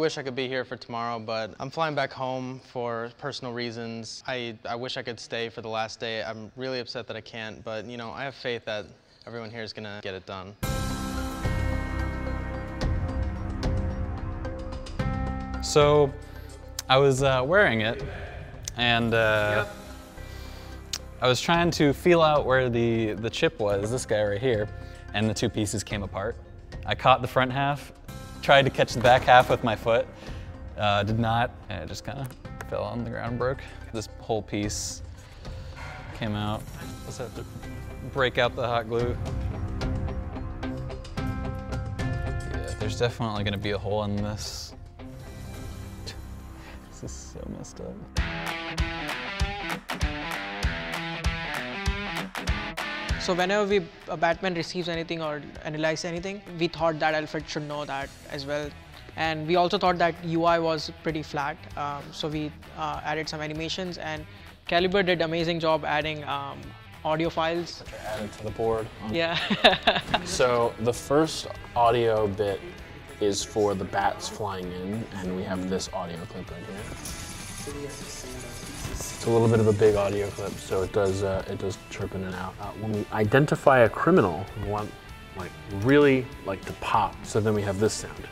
wish I could be here for tomorrow, but I'm flying back home for personal reasons. I, I wish I could stay for the last day. I'm really upset that I can't, but you know, I have faith that everyone here is gonna get it done. So I was uh, wearing it and uh, I was trying to feel out where the, the chip was, this guy right here, and the two pieces came apart. I caught the front half, tried to catch the back half with my foot, uh, did not, and it just kind of fell on the ground broke. This whole piece came out. Just have to break out the hot glue. Yeah, there's definitely gonna be a hole in this. This is so messed up. So whenever we, a Batman receives anything or analyzes anything, we thought that Alfred should know that as well. And we also thought that UI was pretty flat. Um, so we uh, added some animations and Calibre did amazing job adding um, audio files. Added to the board. Yeah. So the first audio bit is for the bats flying in, and we have this audio clip right here. It's a little bit of a big audio clip, so it does uh, it does chirp in and out. Uh, when we identify a criminal, we want like really like to pop. So then we have this sound,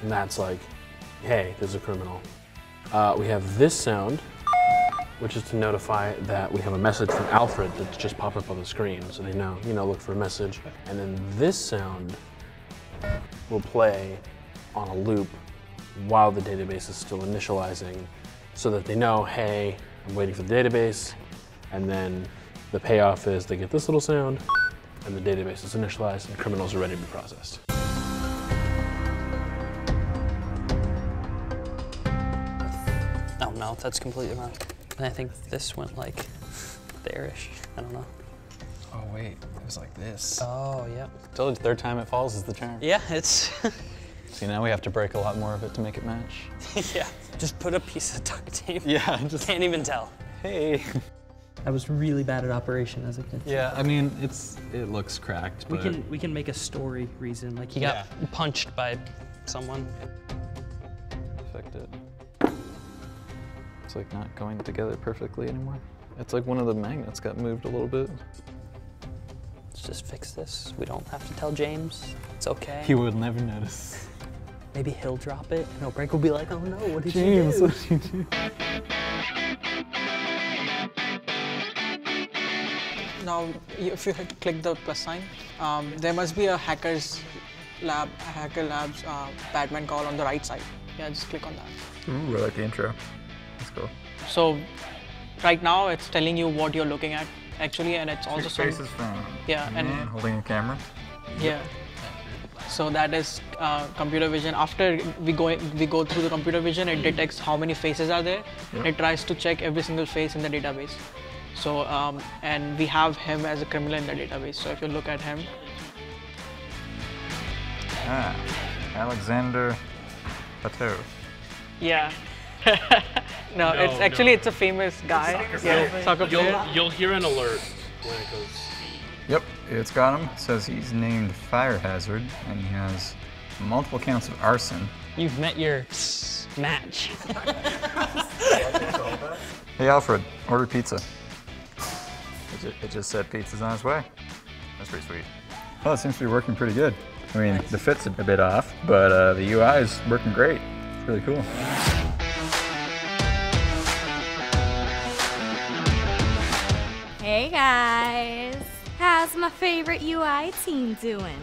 and that's like, hey, there's a criminal. Uh, we have this sound, which is to notify that we have a message from Alfred that's just popped up on the screen, so they know, you know, look for a message. And then this sound will play on a loop while the database is still initializing so that they know, hey, I'm waiting for the database. And then the payoff is they get this little sound and the database is initialized and criminals are ready to be processed. Oh no, that's completely wrong. And I think this went like there-ish. I don't know. Oh wait, it was like this. Oh, yeah. Told you, third time it falls is the charm. Yeah, it's, See, now we have to break a lot more of it to make it match. yeah. Just put a piece of duct tape. Yeah, just, Can't even tell. hey. I was really bad at operation as a kid. Yeah, I mean, it's, it looks cracked, but... We can we can make a story reason like He got punched by someone. affect it. It's like not going together perfectly anymore. It's like one of the magnets got moved a little bit. Let's just fix this. We don't have to tell James. It's okay. He would never notice. Maybe he'll drop it and O'Brien will be like, oh no, what did James, you do? what did you do? now, if you click the plus sign, um, there must be a hacker's lab, a hacker lab's uh, Batman cowl on the right side. Yeah, just click on that. Ooh, I like the intro. Let's go. So right now it's telling you what you're looking at actually, and it's also Six showing- faces found. Yeah, and- holding a camera. Yeah. So that is uh, computer vision. After we go we go through the computer vision, it detects how many faces are there. Yep. It tries to check every single face in the database. So um, and we have him as a criminal in the database. So if you look at him, Ah, Alexander Pato. yeah. no, it's actually it's a famous guy. yeah, soccer player. You'll, you'll hear an alert when it goes. Yep, it's got him. It says he's named Fire Hazard, and he has multiple counts of arson. You've met your match. Hey Alfred, order pizza. It just, it just said pizza's on its way. That's pretty sweet. Well, it seems to be working pretty good. I mean, the fit's a bit off, but uh, the UI is working great. It's really cool. Hey guys, how's my favorite UI team doing?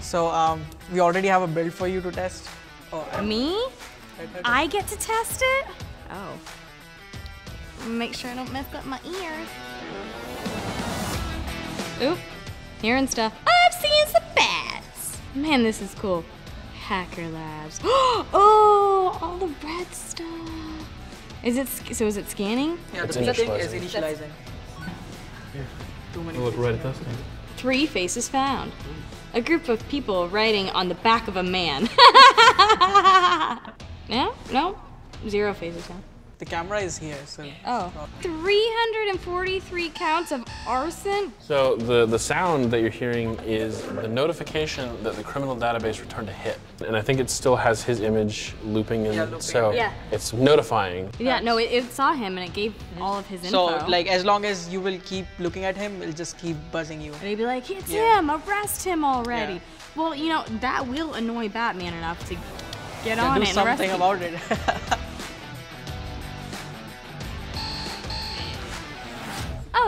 So um, we already have a build for you to test. Oh, Me? I get to test it? Oh. Make sure I don't mess up my ears. Oop, hearing stuff. I'm seeing some bats. Man, this is cool. Hacker Labs. Oh, all the red stuff. Is it, so is it scanning? yeah, the pink thing is initializing. initializing. Too many. Look right at this thing. Three faces found. A group of people riding on the back of a man. no, no, zero faces found. The camera is here, so. Oh. 343 counts of Arson? So the, the sound that you're hearing is the notification that the criminal database returned a hit. And I think it still has his image looping in. So Yeah. it's notifying. Yeah, no, it, it saw him and it gave all of his info. So like as long as you will keep looking at him, it'll just keep buzzing you. And he'd be like, it's Yeah. him, arrest him already. Yeah. Well, you know, that will annoy Batman enough to get Can on do it and arrest something about it.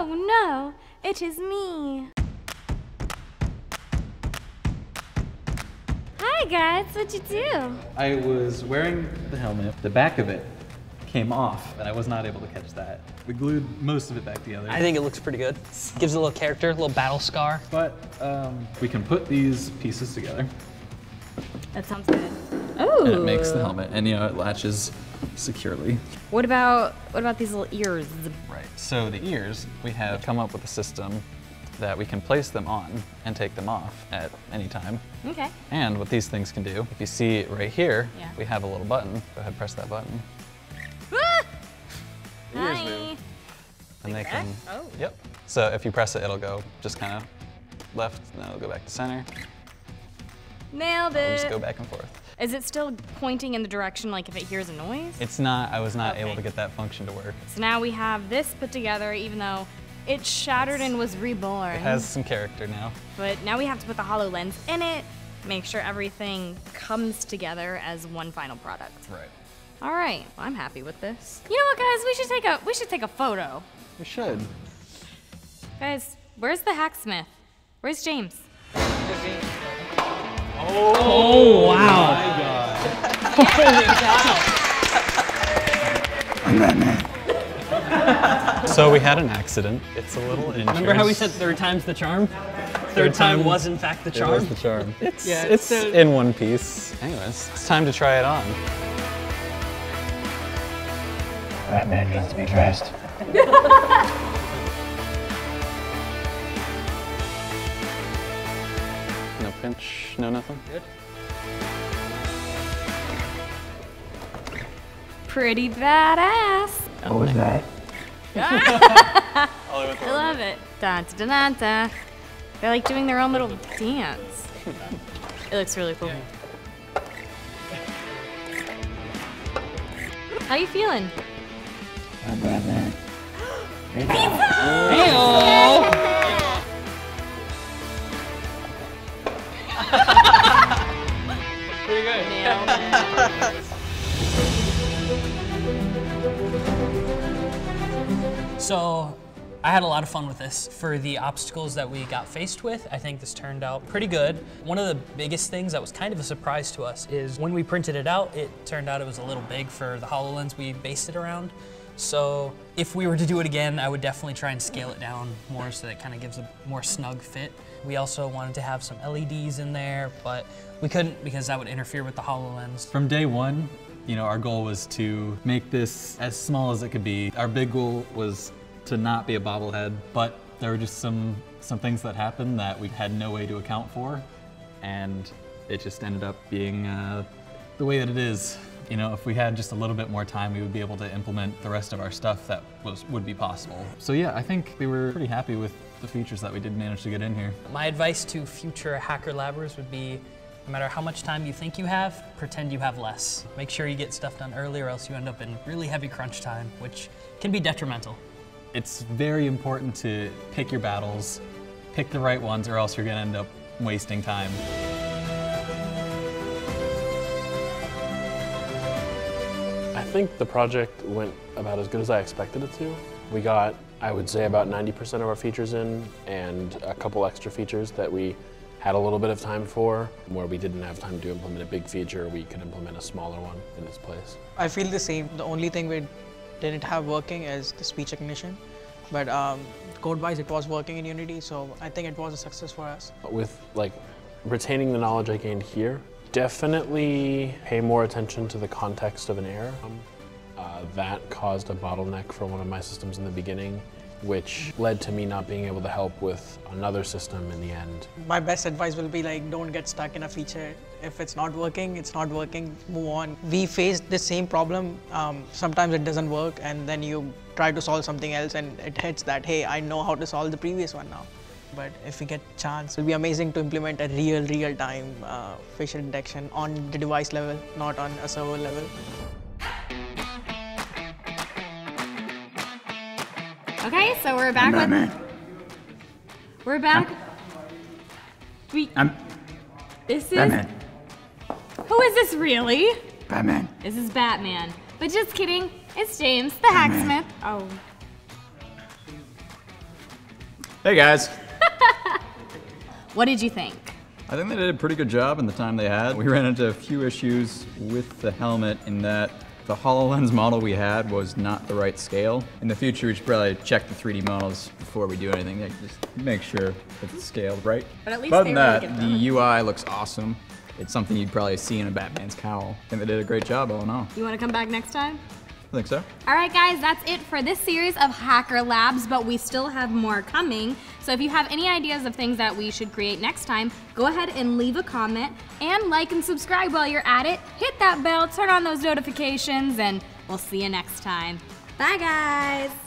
Oh no, it is me. Hi guys, what'd you do? I was wearing the helmet. The back of it came off, and I was not able to catch that. We glued most of it back together. I think it looks pretty good. Gives it a little character, a little battle scar. But um, we can put these pieces together, That sounds good. Oh. and it makes the helmet, and you know it latches securely. What about what about these little ears? Right. So the ears, we have come up with a system that we can place them on and take them off at any time. Okay. And what these things can do, if you see right here, Yeah. we have a little button. Go ahead, press that button. Ah! ears Hi. move. And they can. Oh. Yep. So if you press it, it'll go just kind of left, and then it'll go back to center. Nailed It'll it. just go back and forth. Is it still pointing in the direction like if it hears a noise? It's not. I was not able to get that function to work. So now we have this put together, even though it shattered and was reborn. It has some character now. But now we have to put the HoloLens in it, make sure everything comes together as one final product. Right. All right, well, I'm happy with this. You know what, guys? We should take a we should take a photo. We should. Guys, where's the hacksmith? Where's James? Oh, wow. Holy cow! I'm that man. So we had an accident. It's a little injured. Remember how we said third time's the charm? Third, time, was in fact the It charm. was the charm. It's, Yeah, it's it's still- in one piece. Anyways, it's time to try it on. Batman needs to be dressed. pinch, no nothing. Good. Pretty badass. What was that? I love it. Da, da, da, da. They're like doing their own little dance. It looks really cool. How you feeling? I'm Batman. So had a lot of fun with this. For the obstacles that we got faced with, I think this turned out pretty good. One of the biggest things that was kind of a surprise to us is when we printed it out, it turned out it was a little big for the HoloLens we based it around. So if we were to do it again, I would definitely try and scale it down more so that it kind of gives a more snug fit. We also wanted to have some LEDs in there, but we couldn't because that would interfere with the HoloLens. From day one, you know, our goal was to make this as small as it could be. Our big goal was to not be a bobblehead, but there were just some some things that happened that we had no way to account for, and it just ended up being uh, the way that it is. You know, if we had just a little bit more time, we would be able to implement the rest of our stuff that was would be possible. So yeah, I think we were pretty happy with the features that we did manage to get in here. My advice to future hacker labbers would be no matter how much time you think you have, pretend you have less. Make sure you get stuff done early or else you end up in really heavy crunch time, which can be detrimental. It's very important to pick your battles, pick the right ones, or else you're gonna end up wasting time. I think the project went about as good as I expected it to. We got, I would say, about 90% of our features in and a couple extra features that we had a little bit of time for. Where we didn't have time to implement a big feature, we could implement a smaller one in its place. I feel the same. The only thing we didn't have working is the speech recognition, but um, code-wise it was working in Unity, so I think it was a success for us. With like retaining the knowledge I gained here, definitely pay more attention to the context of an error. Um, uh, that caused a bottleneck for one of my systems in the beginning. Which led to me not being able to help with another system in the end. My best advice will be like don't get stuck in a feature. If it's not working, it's not working. Move on. We faced the same problem. Um, sometimes it doesn't work, and then you try to solve something else, and it hits that hey, I know how to solve the previous one now. But if we get chance, it'll be amazing to implement a real, real-time uh, facial detection on the device level, not on a server level. Okay, so we're back with. Batman. We're back. We. I'm This is. Batman. Who is this really? Batman. This is Batman. But just kidding. It's James, the hacksmith. Oh. Hey guys. What did you think? I think they did a pretty good job in the time they had. We ran into a few issues with the helmet in that the HoloLens model we had was not the right scale. In the future, we should probably check the 3D models before we do anything. Like, just make sure it's scaled right. But at least Other than that, the UI looks awesome. It's something you'd probably see in a Batman's cowl. I think they did a great job all in all. You want to come back next time? I think so. All right, guys, that's it for this series of Hacker Labs, but we still have more coming. So if you have any ideas of things that we should create next time, go ahead and leave a comment and like and subscribe while you're at it. Hit that bell, turn on those notifications, and we'll see you next time. Bye, guys.